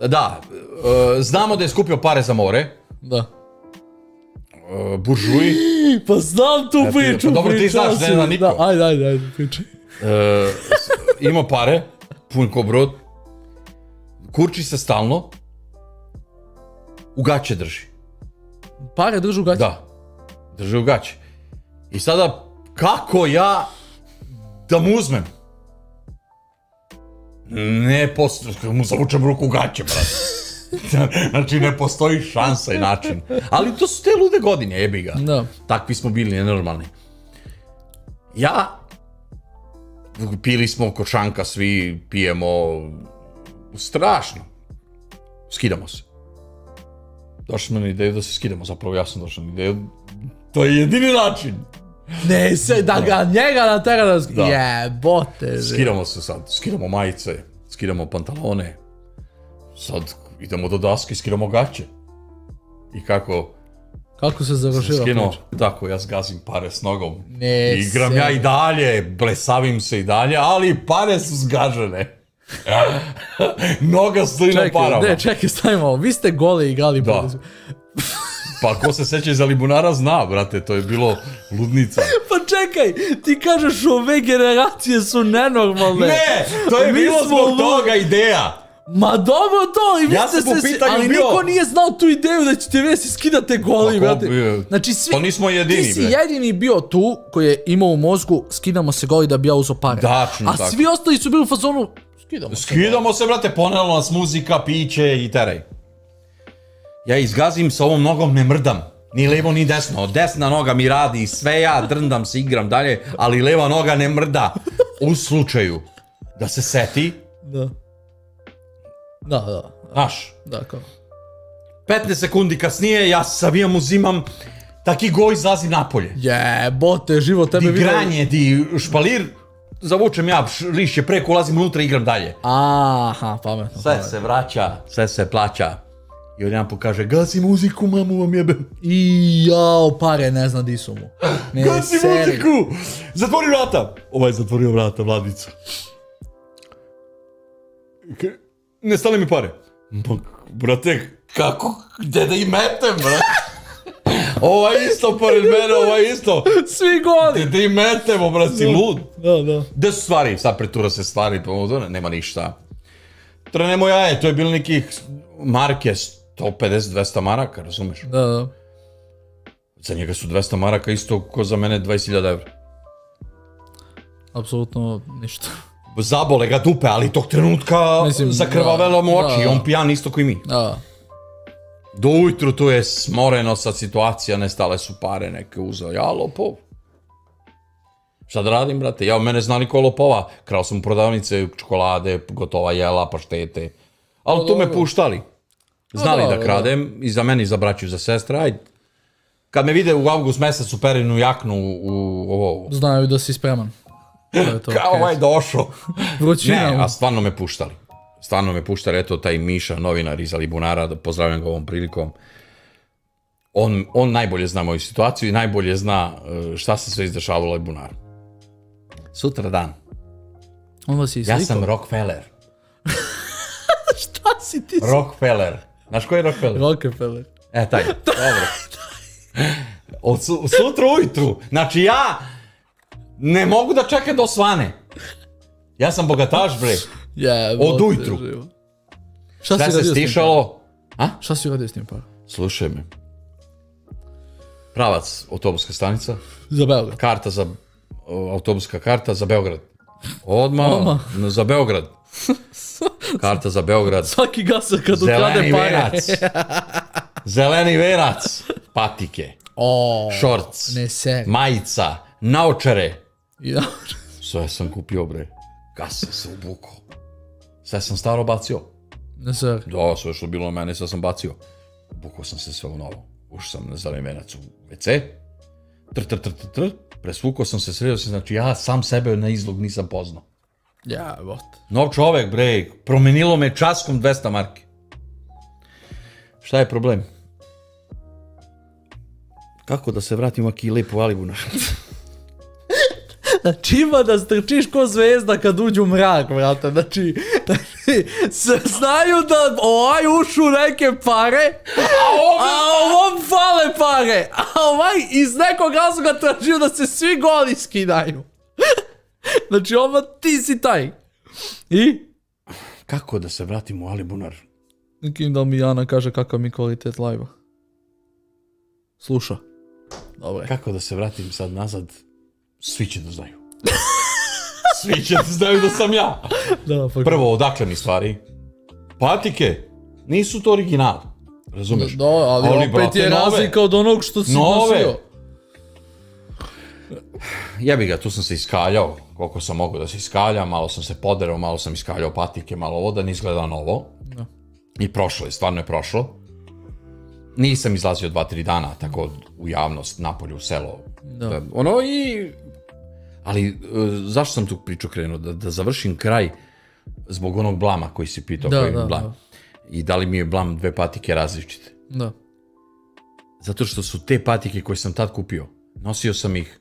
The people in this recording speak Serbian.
Da, e, znamo da je skupio pare za more, Da. e, buržuji, Pa znam tu ti- priču, pa dobro, ti znaš, ne zna niko. Da, ajde, ajde, ajde, pričaj. e, s- ima pare, pun ko brod, kurči se stalno, u gaće drži. Pare držu gaće. Da, drži u gaće. I sada, kako ja da mu uzmem? Ne postoji, mu zavučem ruku u gaće, brate. znači, ne postoji šansa i način. Ali to su te lude godine, jebi ga. Da. Takvi smo bili, nenormalni. Ja, pili smo kod šanka, svi pijemo, strašno. Skidamo se. Došli smo na ideju da se skidamo, zapravo ja sam došao na ideju. To je jedini način. Ne, se, da ga njega natera da... Da. Jebote. že. Skidamo se sad, skidamo majice, skidamo pantalone. Sad idemo do daske, skidamo gaće. I kako Kako se završila skinuo, priča? tako ja zgazim pare s nogom. Ne, Igram se- ja i dalje, blesavim se i dalje, ali pare su zgažene. Noga stoji na Čekaj, parama. ne, čekaj, stavimo. Vi ste gole igrali. Da. Pa ko se seća za Libunara zna, brate, to je bilo ludnica. Pa čekaj, ti kažeš ove generacije su nenormalne. Ne, to je Mi bilo zbog ludi. toga ideja. Ma dobro to, i vi Ja ste se... ali bio- niko nije znao tu ideju da ćete vi da se skidate goli, Pa brate. Znači svi... Pa nismo jedini, Ti si bre. jedini bio tu koji je imao u mozgu skidamo se goli da bi ja uzeo pare. Tačno A tako. svi ostali su bili u fazonu skidamo se. Skidamo se, brate, ponelo nas muzika, piće i teraj. Ja izgazim sa ovom nogom, ne mrdam. Ni levo, ni desno. Desna noga mi radi, sve ja drndam se, igram dalje, ali leva noga ne mrda. U slučaju da se seti, Da. Da, da, znaš, da, kao. 15 sekundi kasnije ja savijam, uzimam, taki go izlazi napolje. Jebote, život tebe Di vidio- granje, di špalir, zavučem ja lišće preko, ulazim unutra i igram dalje. Aha, pametno. Sve pametno. se vraća, sve se plaća. I odjedan pokaže, gasi muziku, mamu vam jebem. I jao, pare ne zna di su mu. Ne, Gasi seri. muziku! Zatvori vrata! Ovaj je zatvorio vrata, vladica. K- Ne stali mi pare. Ma, brate, kako, gde da im metem, brate? Ovaj isto pored mene, ovaj isto. Svi goli. Gde da im metemo, brate, si lud. Da, da. Gde su stvari? Sad pretura se stvari, pa nema ništa. Trenemo jaje, to je bilo nekih marke 150-200 maraka, razumeš? Da, da. Za njega su 200 maraka isto ko za mene 20.000 evra. Apsolutno ništa. Zabole ga dupe, ali tog trenutka Mislim, zakrvavelo mu da, oči, da. on pijan isto koji mi. Da. Do ujutru tu je smoreno sad situacija, nestale su pare neke uzeo. Ja lopov. Šta da radim, brate? Ja, mene zna niko lopova. Krao sam prodavnice, čokolade, gotova jela, paštete. Ali tu me puštali. Znali dobro, da da. kradem, i za meni, i za braću, i za sestra, ajde. Kad me vide u avgust mesecu perinu jaknu u, u ovo, Znaju da si spreman. To je to. kao ovaj došao. Vrućina. Ne, a stvarno me puštali. Stvarno me puštali, eto taj Miša, novinar iz Alibunara, da pozdravljam ga ovom prilikom. On, on najbolje zna moju situaciju i najbolje zna e, šta se sve izdešavalo u Alibunaru. Sutra dan. Onda si i Ja slikao. sam Rockefeller. Šta si ti? Rockefeller. Znaš ko je Rockefeller? Rockefeller. E, taj. Dobro. Od su, sutra ujutru. Znači ja ne mogu da čekam da osvane. Ja sam bogataš, bre. Jebote, Od ujutru. Šta si se radio stišalo. A? Šta si radio s tim parom? Slušaj me. Pravac, autobuska stanica, Za Beograd. karta za, autobuska karta za Beograd. Odmah, n- za Beograd. Karta za Beograd. Svaki gasa kad ukrade pare. Zeleni venac. Patike. O, Šorc. ne seri. Majica. Naočare. Ja. Sve sam kupio, bre. Gasa se ubukao. Sve sam staro bacio. Ne seri. Da, sve što bilo na mene, sve sam bacio. Bukao sam se sve u novo. Ušao sam na zeleni venac u WC. Tr, tr, tr, tr, tr. Presvukao sam se, sredio se, znači ja sam sebe na izlog nisam poznao. Jebote. Nov čovek, bre, promenilo me časkom 200 marki. Šta je problem? Kako da se vratim u aki lepu Alibunar? Znači ima da strčiš ko zvezda kad uđu u mrak, brate. Znači, znači znaju da ovaj ušu neke pare, a ovom fale pare. A ovaj iz nekog razloga tražio da se svi goli skidaju. Znači, ovo ti si taj. I? Kako da se vratimo u Alibunar? Nekim da mi Jana kaže kakav mi kvalitet live Sluša. Dobre. Kako da se vratim sad nazad? Svi će da znaju. Svi će da znaju da sam ja. Da, pa Prvo, odakle mi stvari? Patike. Nisu to original. Razumeš? Da, ali, Ali, opet brate, je razlika od onog što si Nove. Jebi ga, tu sam se iskaljao, koliko sam mogao da se iskaljam, malo sam se poderao, malo sam iskaljao patike, malo ovo, da ne izgleda novo. Da. I prošlo je, stvarno je prošlo. Nisam izlazio dva, tri dana tako u javnost, napolje, u selo. Da. ono i... Ali, e, zašto sam tu priču krenuo? Da, da završim kraj zbog onog blama koji si pitao. Da, koji da, blam. da. I da li mi je blam dve patike različite? Da. Zato što su te patike koje sam tad kupio, nosio sam ih